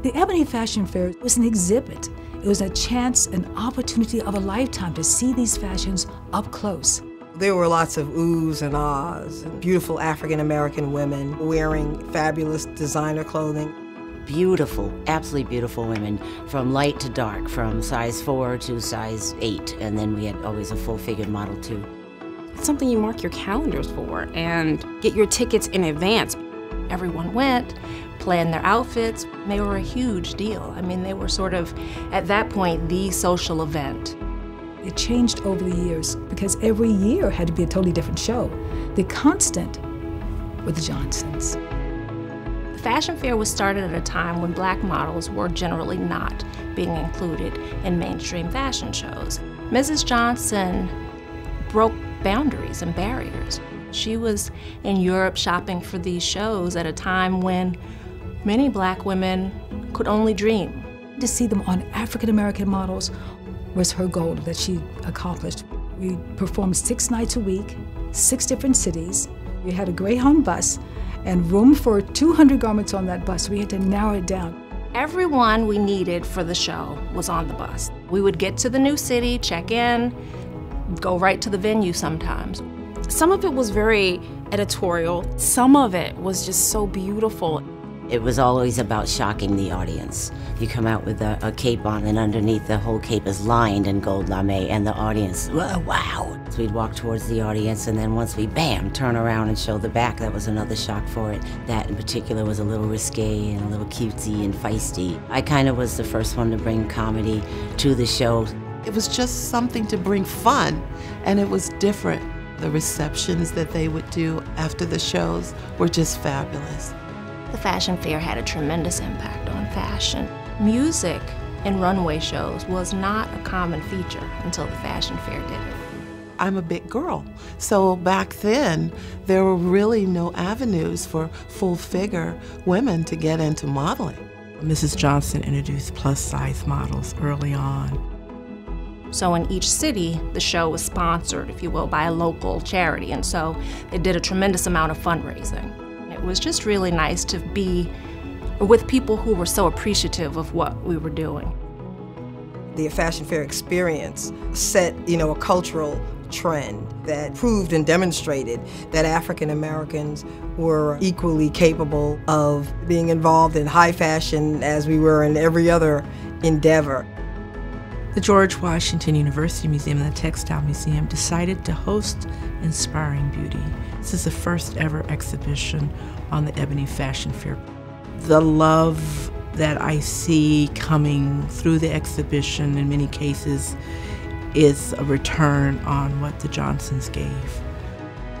The Ebony Fashion Fair was an exhibit. It was a chance, an opportunity of a lifetime to see these fashions up close. There were lots of oohs and ahs, and beautiful African American women wearing fabulous designer clothing. Beautiful, absolutely beautiful women, from light to dark, from size four to size eight, and then we had always a full figured model too. It's something you mark your calendars for and get your tickets in advance. Everyone went, planned their outfits. They were a huge deal. I mean, they were sort of, at that point, the social event. It changed over the years because every year had to be a totally different show. The constant were the Johnsons. The fashion fair was started at a time when black models were generally not being included in mainstream fashion shows. Mrs. Johnson broke boundaries and barriers. She was in Europe shopping for these shows at a time when many black women could only dream. To see them on African American models was her goal that she accomplished. We performed six nights a week, six different cities. We had a Greyhound bus and room for 200 garments on that bus. We had to narrow it down. Everyone we needed for the show was on the bus. We would get to the new city, check in, go right to the venue sometimes. Some of it was very editorial, some of it was just so beautiful. It was always about shocking the audience. You come out with a, a, cape on, and underneath the whole cape is lined in gold lame, and the audience, wow! So we'd walk towards the audience, and then once we, bam, turn around and show the back, that was another shock for it. That in particular was a little risque and a little cutesy and feisty. I kind of was the first one to bring comedy to the show. It was just something to bring fun, and it was different. The receptions that they would do after the shows were just fabulous. The fashion fair had a tremendous impact on fashion. Music in runway shows was not a common feature until the fashion fair did it. I'm a big girl, so back then there were really no avenues for full figure women to get into modeling. Mrs. Johnson introduced plus size models early on. So in each city, the show was sponsored, if you will, by a local charity, and so it did a tremendous amount of fundraising. It was just really nice to be with people who were so appreciative of what we were doing. The fashion fair experience set, you know, a cultural trend that proved and demonstrated that African Americans were equally capable of being involved in high fashion as we were in every other endeavor. The George Washington University Museum and the Textile Museum decided to host Inspiring Beauty. This is the first ever exhibition on the Ebony Fashion Fair. The love that I see coming through the exhibition in many cases is a return on what the Johnsons gave.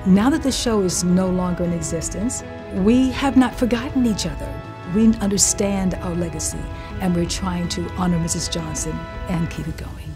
Now that the show is no longer in existence, we have not forgotten each other. We understand our legacy and we're trying to honor Mrs. Johnson and keep it going.